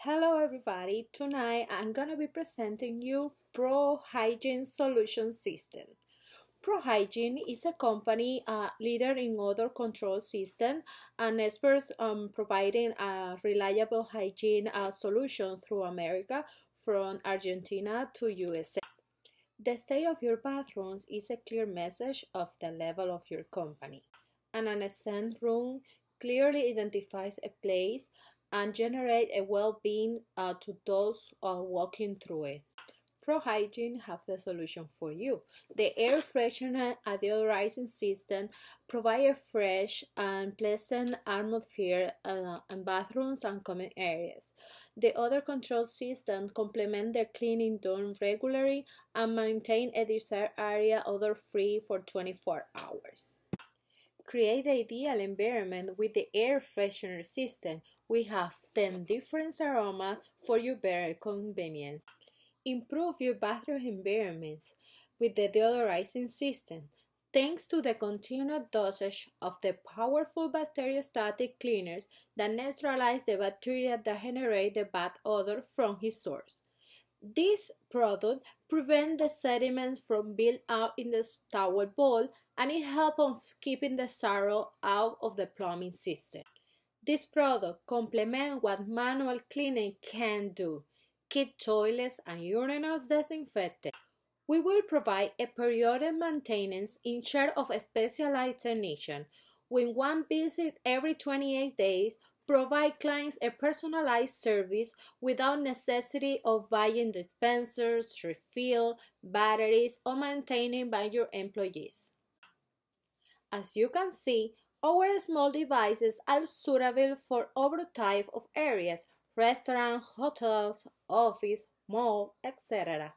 Hello everybody, tonight I'm gonna be presenting you Pro Hygiene Solution System. Pro Hygiene is a company uh, leader in odor control system and experts um, providing a reliable hygiene uh, solution through America from Argentina to USA. The state of your bathrooms is a clear message of the level of your company. And an scent room clearly identifies a place and generate a well-being uh, to those uh, walking through it. Pro Hygiene have the solution for you. The air freshener and deodorizing system provide a fresh and pleasant atmosphere uh, in bathrooms and common areas. The odor control system complement the cleaning done regularly and maintain a desired area odor-free for 24 hours. Create the ideal environment with the air freshener system. We have 10 different aromas for your better convenience. Improve your bathroom environments with the deodorizing system. Thanks to the continued dosage of the powerful bacteriostatic cleaners that neutralize the bacteria that generate the bad odor from his source. This product prevents the sediments from build up in the towel bowl and it helps on keeping the sorrow out of the plumbing system. This product complements what manual cleaning can do, keep toilets and urinals disinfected. We will provide a periodic maintenance in charge of a specialized technician. With one visit every 28 days, provide clients a personalized service without necessity of buying dispensers, refill, batteries, or maintaining by your employees. As you can see, our small devices are suitable for all type of areas, restaurants, hotels, office, mall, etc.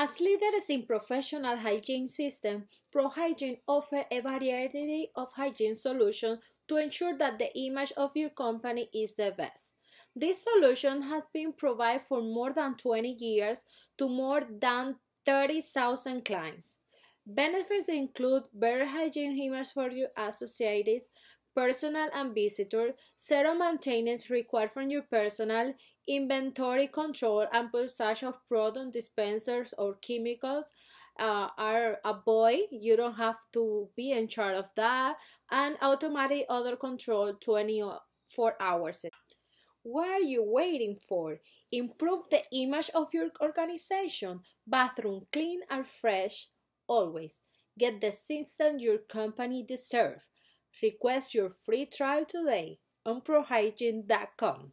As leaders in professional hygiene systems, ProHygiene offers a variety of hygiene solutions to ensure that the image of your company is the best. This solution has been provided for more than 20 years to more than 30,000 clients. Benefits include better hygiene image for your associates, personal and visitor, zero maintenance required from your personal, inventory control and purchase of product dispensers or chemicals uh, are boy. You don't have to be in charge of that, and automatic odor control 24 hours. What are you waiting for? Improve the image of your organization. Bathroom clean and fresh always. Get the system your company deserves. Request your free trial today on prohygiene.com.